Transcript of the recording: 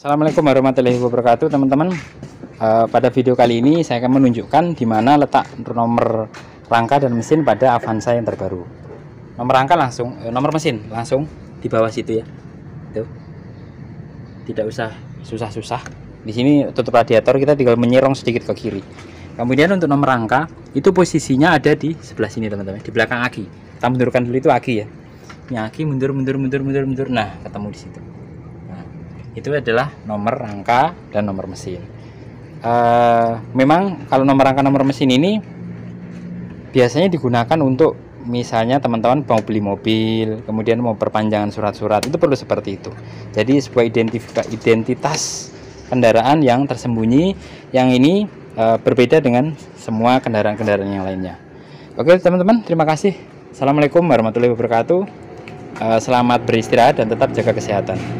Assalamualaikum warahmatullahi wabarakatuh teman-teman. Uh, pada video kali ini saya akan menunjukkan di mana letak nomor rangka dan mesin pada Avanza yang terbaru. Nomor rangka langsung eh, nomor mesin langsung di bawah situ ya. Tuh. Tidak usah susah-susah. Di sini tutup radiator kita tinggal menyerong sedikit ke kiri. Kemudian untuk nomor rangka itu posisinya ada di sebelah sini teman-teman di belakang aki. Kita mundurkan dulu itu aki ya. Ini aki mundur mundur mundur mundur mundur. Nah ketemu di situ itu adalah nomor rangka dan nomor mesin. Uh, memang kalau nomor rangka nomor mesin ini biasanya digunakan untuk misalnya teman-teman mau beli mobil kemudian mau perpanjangan surat-surat itu perlu seperti itu. Jadi sebuah identitas kendaraan yang tersembunyi yang ini uh, berbeda dengan semua kendaraan-kendaraan yang lainnya. Oke teman-teman terima kasih. Assalamualaikum warahmatullahi wabarakatuh. Uh, selamat beristirahat dan tetap jaga kesehatan